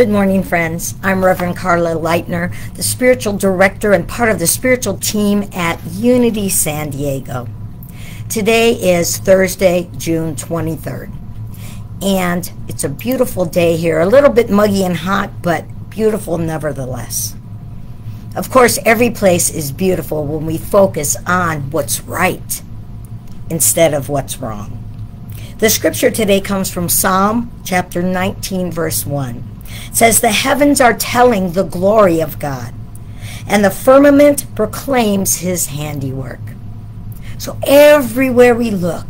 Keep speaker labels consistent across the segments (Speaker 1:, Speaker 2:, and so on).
Speaker 1: Good morning, friends. I'm Reverend Karla Lightner, the spiritual director and part of the spiritual team at Unity San Diego. Today is Thursday, June 23rd, and it's a beautiful day here. A little bit muggy and hot, but beautiful nevertheless. Of course, every place is beautiful when we focus on what's right instead of what's wrong. The scripture today comes from Psalm chapter 19, verse 1. Says, The heavens are telling the glory of God, and the firmament proclaims his handiwork. So everywhere we look,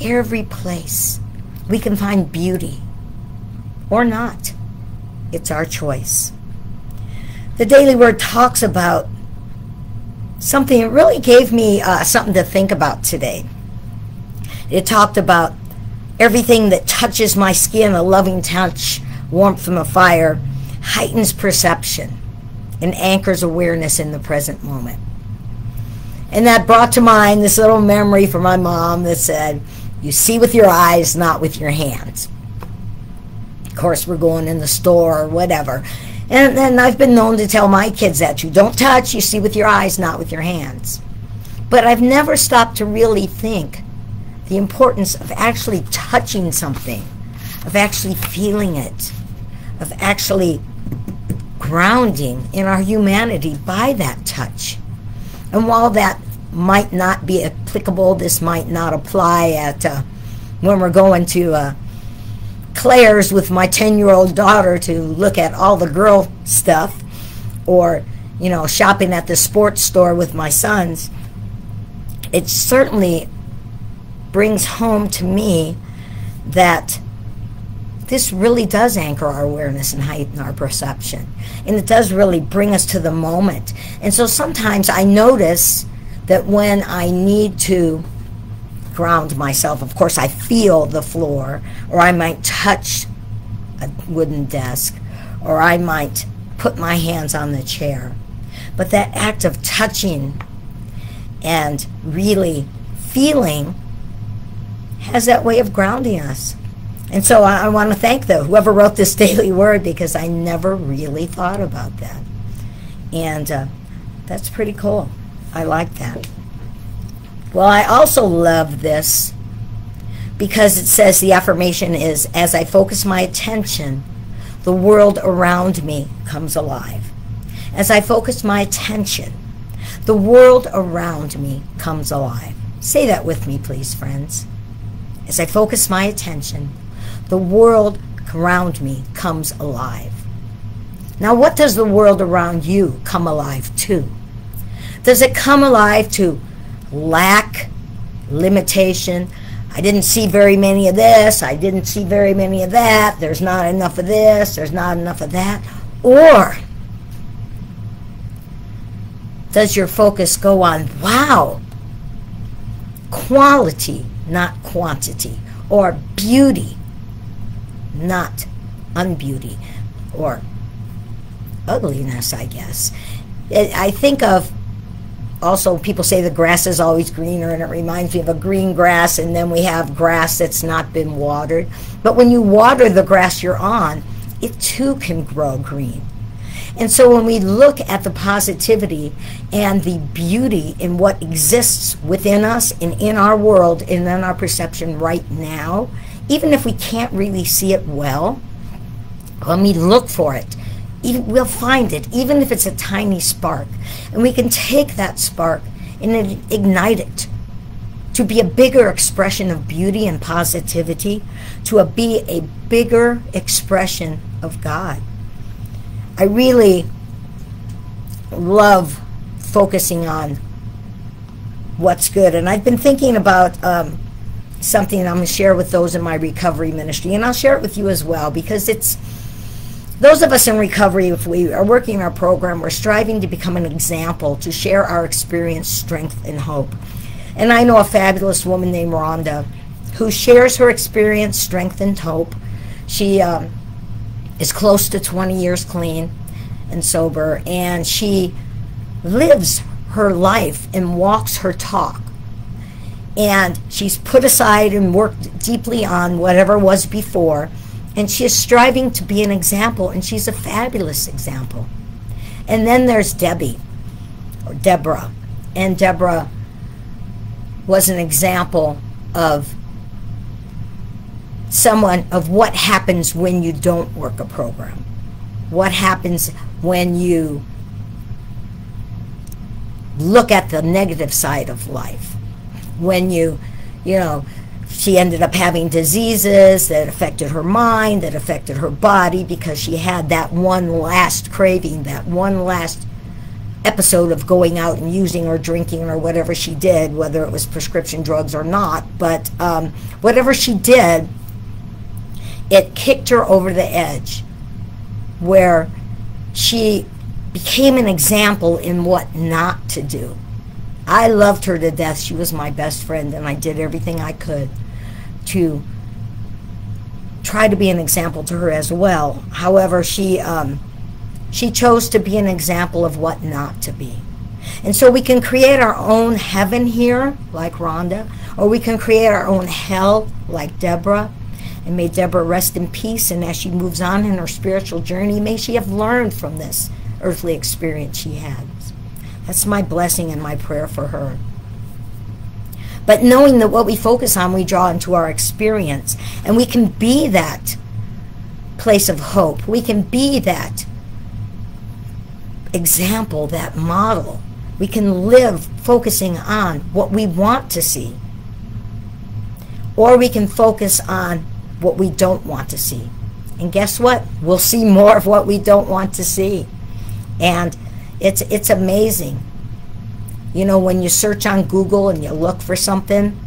Speaker 1: every place, we can find beauty or not. It's our choice. The Daily Word talks about something that really gave me uh, something to think about today. It talked about everything that touches my skin, a loving touch, warmth from a fire, heightens perception and anchors awareness in the present moment. And that brought to mind this little memory from my mom that said, You see with your eyes, not with your hands. Of course, we're going in the store or whatever. And then I've been known to tell my kids that you don't touch, you see with your eyes, not with your hands. But I've never stopped to really think the importance of actually touching something, of actually feeling it, of actually grounding in our humanity by that touch. And while that might not be applicable, this might not apply at uh, when we're going to uh, Claire's with my 10 year old daughter to look at all the girl stuff, or, you know, shopping at the sports store with my sons. It certainly brings home to me that this really does anchor our awareness and heighten our perception. And it does really bring us to the moment. And so sometimes I notice that when I need to ground myself, of course, I feel the floor, or I might touch a wooden desk, or I might put my hands on the chair. But that act of touching and really feeling has that way of grounding us. And so I, I want to thank though whoever wrote this daily word because I never really thought about that. And uh, that's pretty cool. I like that. Well, I also love this because it says the affirmation is as I focus my attention, the world around me comes alive. As I focus my attention, the world around me comes alive. Say that with me, please, friends. As I focus my attention, the world around me comes alive. Now, what does the world around you come alive to? Does it come alive to lack, limitation? I didn't see very many of this. I didn't see very many of that. There's not enough of this. There's not enough of that. Or does your focus go on, wow, quality not quantity, or beauty, not unbeauty, or ugliness, I guess. It, I think of also people say the grass is always greener and it reminds me of a green grass and then we have grass that's not been watered but when you water the grass you're on it too can grow green and so when we look at the positivity and the beauty in what exists within us and in our world and in our perception right now, even if we can't really see it well, when we look for it, even, we'll find it, even if it's a tiny spark. And we can take that spark and ignite it to be a bigger expression of beauty and positivity, to a, be a bigger expression of God. I really love focusing on what's good. And I've been thinking about um, something I'm going to share with those in my recovery ministry. And I'll share it with you as well because it's those of us in recovery, if we are working our program, we're striving to become an example, to share our experience, strength, and hope. And I know a fabulous woman named Rhonda who shares her experience, strength, and hope. She um, is close to 20 years clean and sober, and she lives her life and walks her talk. And she's put aside and worked deeply on whatever was before, And she is striving to be an example, and she's a fabulous example. And then there's Debbie, or Deborah. And Deborah was an example of someone of what happens when you don't work a program. What happens when you look at the negative side of life. When you, you know, she ended up having diseases that affected her mind, that affected her body because she had that one last craving, that one last episode of going out and using or drinking or whatever she did, whether it was prescription drugs or not. But um, whatever she did, it kicked her over the edge where she became an example in what not to do. I loved her to death. She was my best friend, and I did everything I could to try to be an example to her as well. However, she um, she chose to be an example of what not to be. And so we can create our own heaven here, like Rhonda, or we can create our own hell, like Deborah. And may Deborah rest in peace. And as she moves on in her spiritual journey, may she have learned from this earthly experience she has. That's my blessing and my prayer for her. But knowing that what we focus on, we draw into our experience. And we can be that place of hope. We can be that example, that model. We can live focusing on what we want to see. Or we can focus on what we don't want to see. And guess what? We'll see more of what we don't want to see. And it's it's amazing. You know, when you search on Google and you look for something,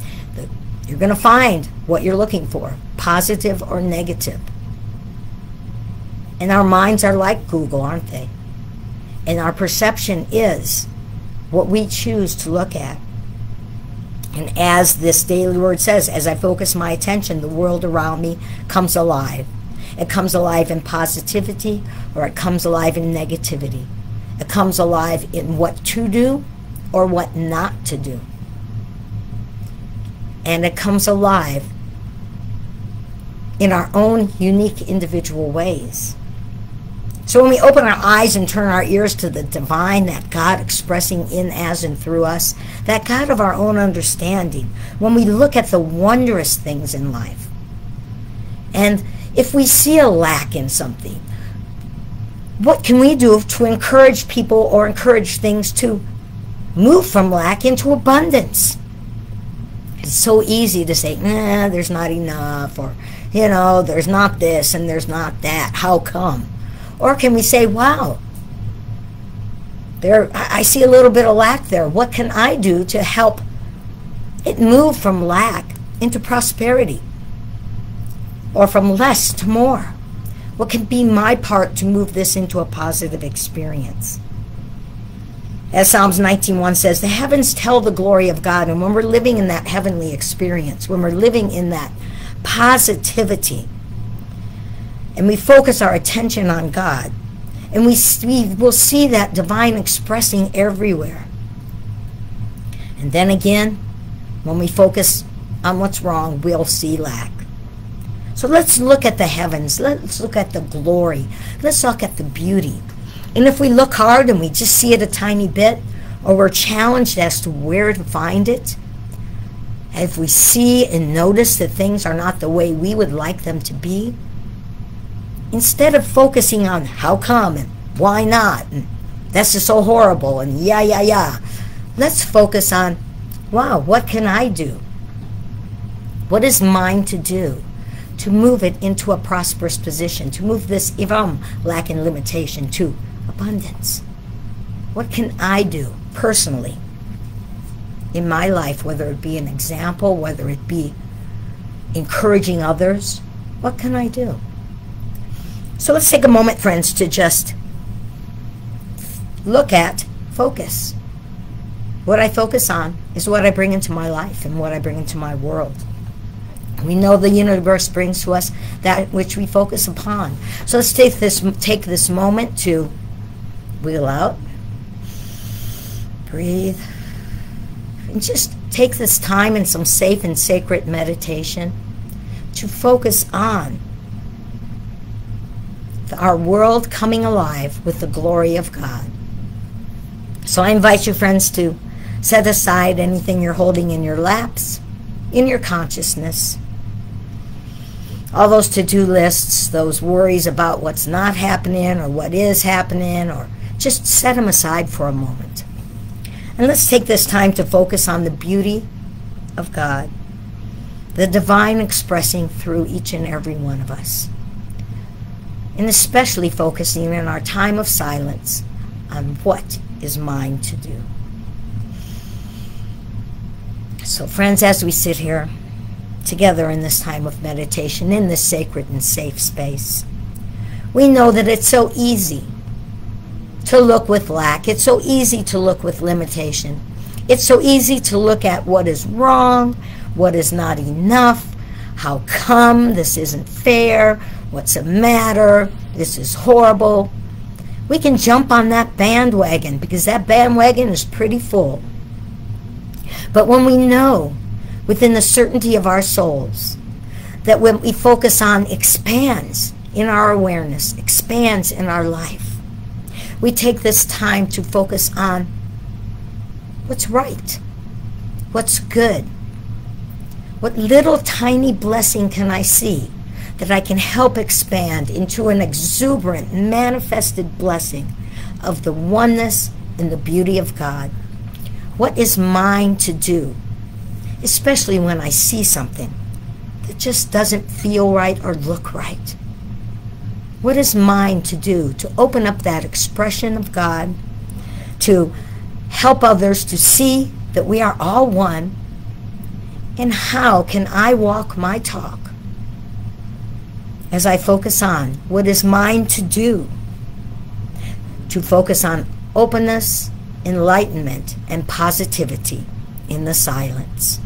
Speaker 1: you're going to find what you're looking for, positive or negative. And our minds are like Google, aren't they? And our perception is what we choose to look at. And as this daily word says, as I focus my attention, the world around me comes alive. It comes alive in positivity or it comes alive in negativity. It comes alive in what to do or what not to do. And it comes alive in our own unique individual ways. So when we open our eyes and turn our ears to the divine, that God expressing in, as, and through us, that God of our own understanding, when we look at the wondrous things in life, and if we see a lack in something, what can we do to encourage people or encourage things to move from lack into abundance? It's so easy to say, nah, there's not enough, or, you know, there's not this and there's not that. How come? Or can we say, wow, there, I see a little bit of lack there. What can I do to help it move from lack into prosperity? Or from less to more? What can be my part to move this into a positive experience? As Psalms 19.1 says, the heavens tell the glory of God. And when we're living in that heavenly experience, when we're living in that positivity, and we focus our attention on God, and we, we will see that divine expressing everywhere. And then again, when we focus on what's wrong, we'll see lack. So let's look at the heavens. Let's look at the glory. Let's look at the beauty. And if we look hard and we just see it a tiny bit, or we're challenged as to where to find it, if we see and notice that things are not the way we would like them to be, instead of focusing on how come and why not and that's just so horrible and yeah yeah yeah let's focus on wow what can i do what is mine to do to move it into a prosperous position to move this if i'm lacking limitation to abundance what can i do personally in my life whether it be an example whether it be encouraging others what can i do so let's take a moment, friends, to just look at focus. What I focus on is what I bring into my life and what I bring into my world. We know the universe brings to us that which we focus upon. So let's take this take this moment to wheel out, breathe, and just take this time in some safe and sacred meditation to focus on our world coming alive with the glory of God. So I invite you, friends, to set aside anything you're holding in your laps, in your consciousness. All those to do lists, those worries about what's not happening or what is happening, or just set them aside for a moment. And let's take this time to focus on the beauty of God, the divine expressing through each and every one of us. And especially focusing in our time of silence on what is mine to do. So, friends, as we sit here together in this time of meditation, in this sacred and safe space, we know that it's so easy to look with lack. It's so easy to look with limitation. It's so easy to look at what is wrong, what is not enough, how come this isn't fair, what's the matter, this is horrible. We can jump on that bandwagon because that bandwagon is pretty full. But when we know within the certainty of our souls that when we focus on expands in our awareness, expands in our life, we take this time to focus on what's right, what's good, what little tiny blessing can I see that I can help expand into an exuberant, manifested blessing of the oneness and the beauty of God. What is mine to do, especially when I see something that just doesn't feel right or look right? What is mine to do to open up that expression of God, to help others to see that we are all one? And how can I walk my talk as I focus on what is mine to do? To focus on openness, enlightenment, and positivity in the silence.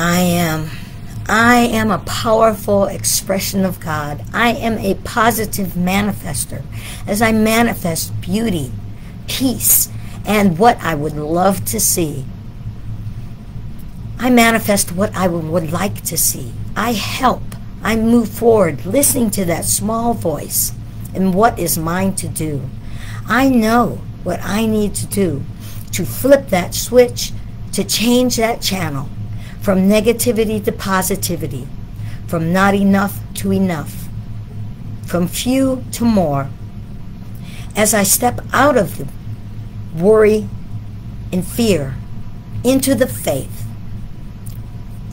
Speaker 1: I am. I am a powerful expression of God. I am a positive manifester as I manifest beauty, peace, and what I would love to see. I manifest what I would like to see. I help. I move forward listening to that small voice and what is mine to do. I know what I need to do to flip that switch, to change that channel from negativity to positivity, from not enough to enough, from few to more. As I step out of the worry and fear into the faith,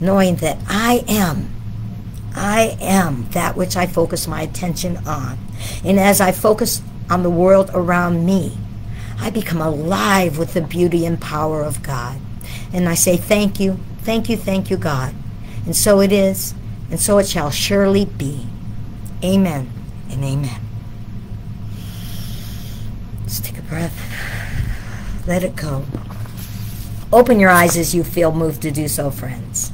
Speaker 1: knowing that I am, I am that which I focus my attention on. And as I focus on the world around me, I become alive with the beauty and power of God. And I say, Thank you, Thank you, thank you, God. And so it is, and so it shall surely be. Amen and amen. Let's take a breath. Let it go. Open your eyes as you feel moved to do so, friends.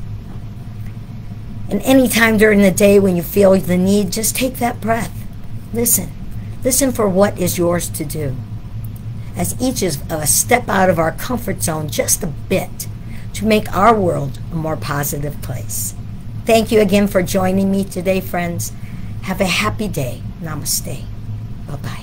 Speaker 1: And any time during the day when you feel the need, just take that breath. Listen. Listen for what is yours to do. As each of us step out of our comfort zone just a bit to make our world a more positive place. Thank you again for joining me today, friends. Have a happy day. Namaste. Bye bye.